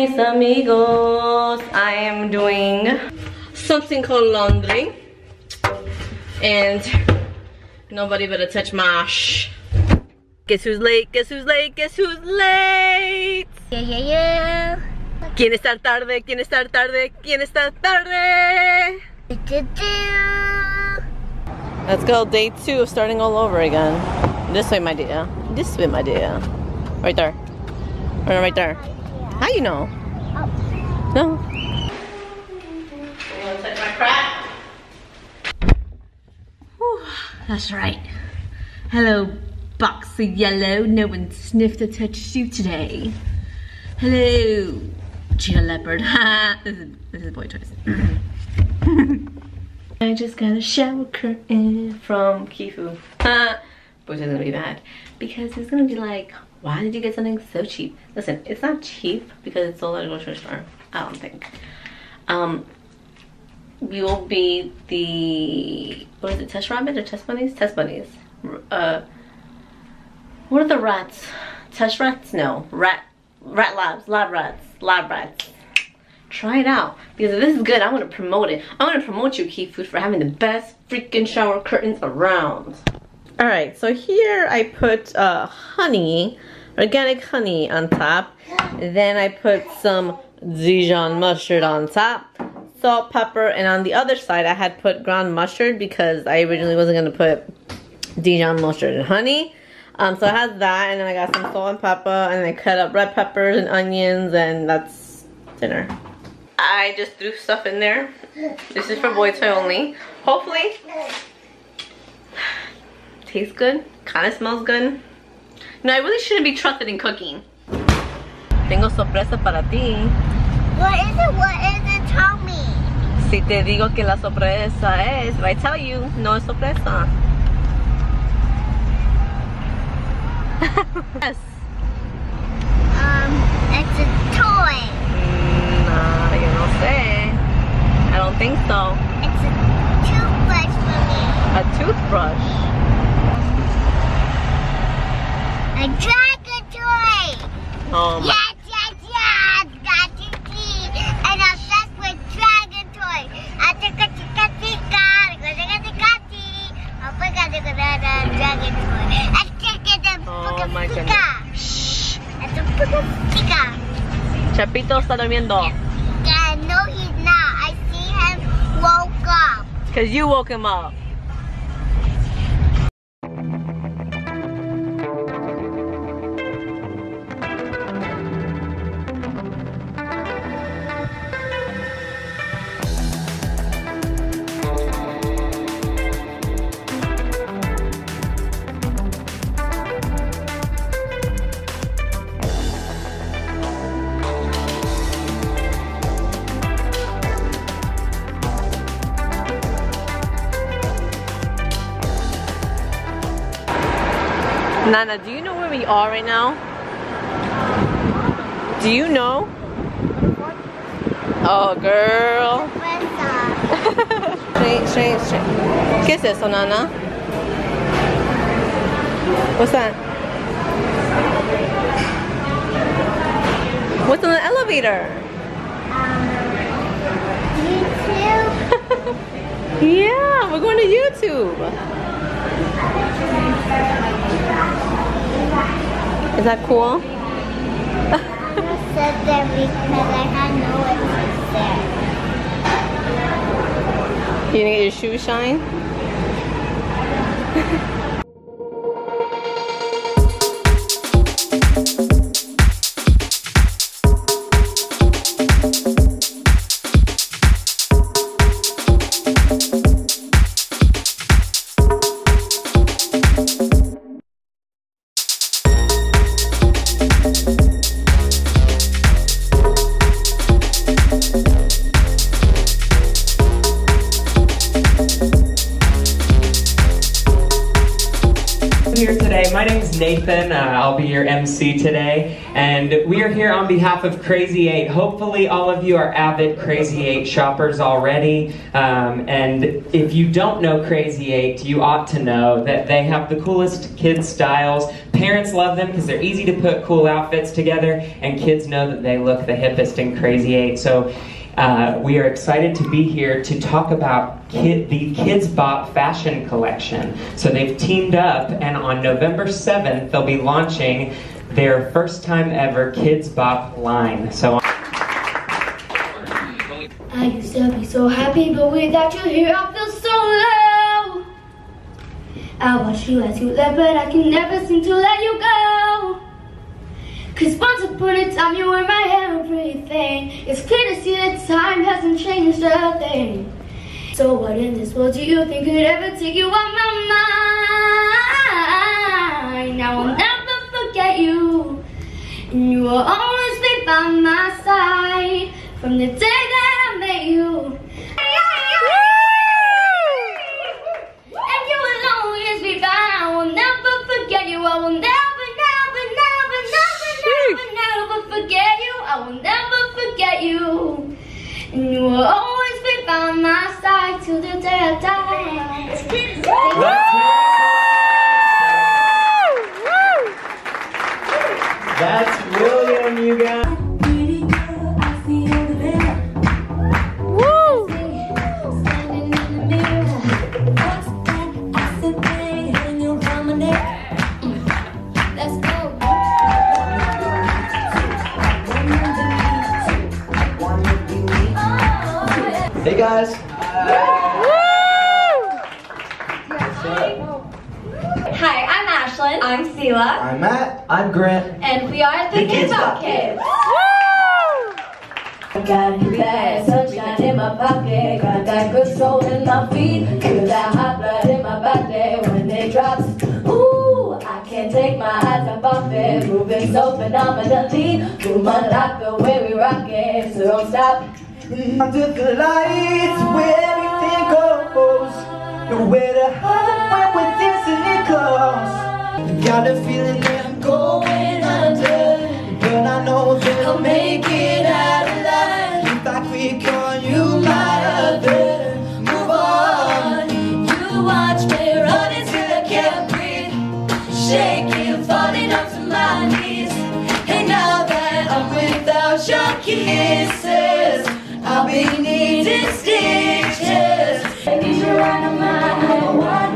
mis amigos. I am doing something called laundry. And nobody better touch my sh. Guess who's late? Guess who's late? Guess who's late? Yeah, yeah, yeah. ¿Quién está tarde? ¿Quién está tarde? ¿Quién está tarde? Let's go, day two of starting all over again. This way, my dear. This way, my dear. Right there. Right, right there. How you know? Oh. No. You wanna touch my crap? Whew, that's right. Hello, box of yellow. No one sniffed or touched you today. Hello, cheetah leopard. this is this is boy toys. I just got a shower curtain from Key Food. Uh, Which is gonna be bad because it's gonna be like, why did you get something so cheap? Listen, it's not cheap because it's sold at a grocery store. I don't think. Um, we will be the what is it? Test rabbits or test bunnies? Test bunnies. Uh, what are the rats? Test rats? No, rat rat labs, lab rats, lab rats try it out because if this is good i want to promote it i want to promote you key food for having the best freaking shower curtains around all right so here i put uh, honey organic honey on top then i put some dijon mustard on top salt pepper and on the other side i had put ground mustard because i originally wasn't to put dijon mustard and honey um, so I had that and then i got some salt and pepper and i cut up red peppers and onions and that's dinner I just threw stuff in there. This is for boy toy only. Hopefully, tastes good. Kind of smells good. No, I really shouldn't be trusted in cooking. Tengo sorpresa para ti. What is it? What is it? Tell me. Si te digo que la sorpresa es, if I tell you, no es sorpresa. yes. Um, it's a toy. Mm, Nah, yo no sé. I don't think so. It's a toothbrush for me. A toothbrush. A dragon toy. Oh my. Yes, yes, yes. Got you key. And I'm obsessed with dragon toy. I think a tika tika. Tika tika tika. I forgot to go to the dragon toy. I think it's a Oh my tika. goodness. Shh. It's a tika. Chapito está durmiendo. Yeah, no, he's not. I see him woke up. Because you woke him up. Nana, do you know where we are right now? Do you know? Oh, girl. straight, straight, straight. ¿Qué es eso, Nana? What's that? What's on the elevator? YouTube. Um, yeah, we're going to YouTube. Is that cool? I said that because I had no one there. You gonna get your shoes shine? Nathan. Uh, I'll be your MC today. And we are here on behalf of Crazy 8. Hopefully, all of you are avid Crazy 8 shoppers already. Um, and if you don't know Crazy 8, you ought to know that they have the coolest kids' styles. Parents love them because they're easy to put cool outfits together, and kids know that they look the hippest in Crazy 8. So uh, we are excited to be here to talk about kid, the Kidz Bop fashion collection. So they've teamed up, and on November 7th, they'll be launching their first time ever Kidz Bop line. So I used to be so happy, but without you here, I feel so low. I watch you as you left, but I can never seem to let you go. Cause once upon a time, you were my everything. It's clear to see that time hasn't changed a thing. So, what in this world do you think could ever take you off my mind? Now, I'll never forget you. And you will always be by my side from the day Hi, I'm Ashlyn. I'm Sela. I'm Matt. I'm Grant. And we are the, The Kids Kids Bop Bop Kids. I got that sunshine in my pocket, got that good soul in my feet, feel that hot blood in my body when it drops. Ooh, I can't take my eyes off of it, moving so phenomenally. You might like the way we rock it, so don't stop. Under the lights where everything goes. Nowhere to hide when we're dancing it close. Got a feeling that I'm going under. But I know that I'll make it out alive. If I quit calling you my other, move on. You watch me running till I can't breathe, shaking, falling onto my knees. And now that I'm without your kisses, needing stitches. You out of my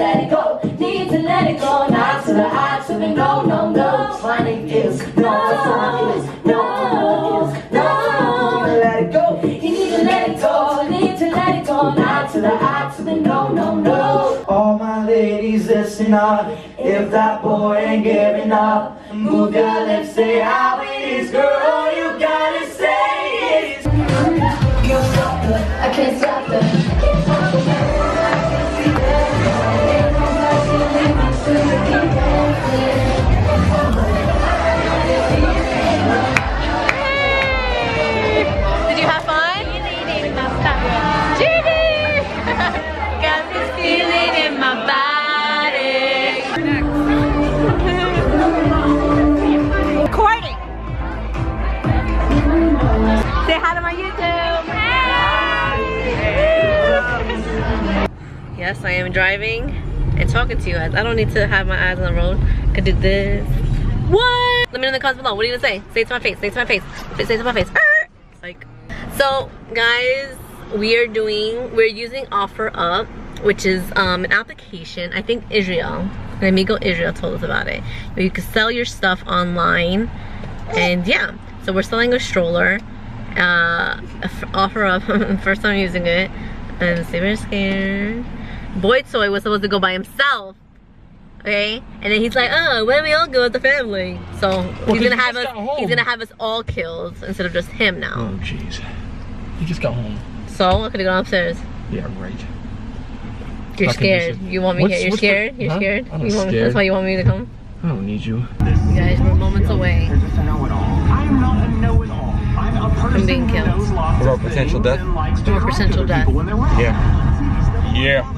let it go, need to let it go. Not to the I, to the no, no, no. Name is, no, sign is, no, number is, no. Let it go. You need to let it go, need to let it go. Not to the I, to the no, no, no. All my ladies, listen up. If that boy ain't giving up, move your lips, say how it is, girl. Yes, I am driving and talking to you guys. I don't need to have my eyes on the road. I could do this. What? Let me know in the comments below. What are you gonna say? Say it to my face. Say it to my face. Say it to my face. Like, so guys, we are doing, we're using OfferUp, which is um, an application. I think Israel, my amigo Israel told us about it. Where you can sell your stuff online. And yeah, so we're selling a stroller. Uh, OfferUp, first time using it. And super scared. Boy Toy was supposed to go by himself. Okay, and then he's like, "Oh, why don't we all go as a family?" So he's 'cause gonna he have us. He's gonna have us all killed instead of just him now. Oh jeez. He just got home. So I could have gone upstairs. Yeah, right. You're How scared. conducive. You want me What's- here? You're what's the- scared. You're huh? scared. I'm You not want me- scared. that's why you want me to come. I don't need you. You guys, we're moments away. You're just a know-it-all. I am not a know-it-all. I'm a person being who killed. knows lots What about potential death? and likes to Or correct potential death. people when they're wrong. Yeah. Yeah.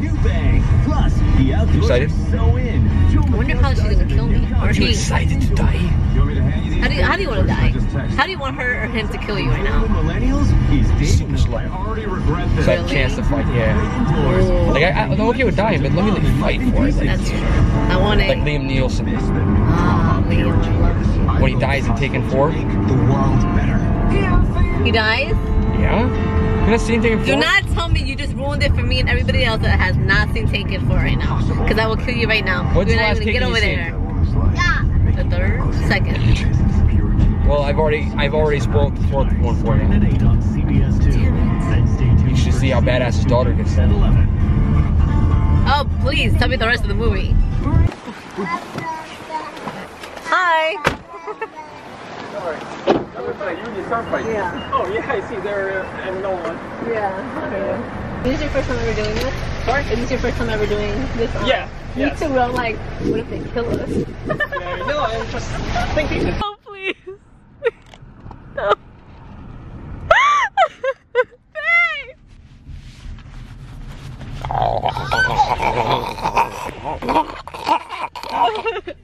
You bang. Plus, the outdoors excited? are so in. I wonder how she's gonna kill me. Or he. excited to die? You want me to hand you these How do you how do you want to die? How do you want her or him to kill you right now? Millennials? He's dating Super them. I already regret this. So I have a chance to fight. Yeah. Like I, I, I'm okay with dying, but let me like fight for it. Like, That's true. I want it. like Liam Neeson Ah, Liam. when he dies in Taken Four. The world better. He dies. Yeah. You not seen Taken Four? Do not tell me you just ruined it for me and everybody else that has not seen Taken for right now. Because I will kill you right now. What's You're the not last even Taken get over there. Yeah. The third, second. Well, I've already I've already spoiled the fourth one for you. On CBS 2. Then stay tuned You should see how badass his daughter gets. at 11. Oh, please tell me the rest of the movie. Hi. Yeah. Oh yeah, I see there uh, and no one. Yeah. Is this your first time ever doing this? Sorry? Is this your first time ever doing this? on- Yeah, Me yes. too. I'm like, what if they kill us? Yeah, no, I'm just thinking. Oh, please. no. Babe.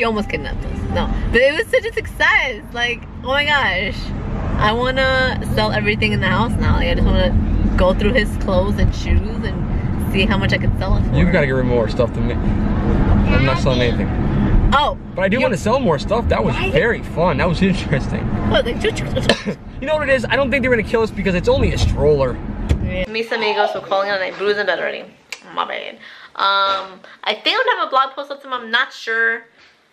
He almost kidnapped us. No, but it was such a success. Like, oh my gosh. I wanna sell everything in the house now. Like, I just wanna go through his clothes and shoes and see how much I can sell it for. You've got to get rid of more stuff than me. I'm not selling anything. Oh, But I do want to sell more stuff. That was Right? very fun. That was interesting. You know what it is? I don't think they're gonna kill us because it's only a stroller. Mis amigos we're calling on night. Bruise in bed already. My bad. Um, I think I'm gonna have a blog post up to them. I'm not sure.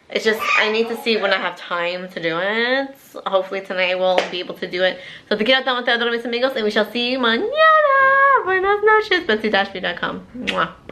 It's just I need to see when I have time to do it. Hopefully tonight we'll be able to do it. So te quiero tanto, mis amigos, and we shall see you mañana. Buenas noches. Betsy-V.com. Mwah.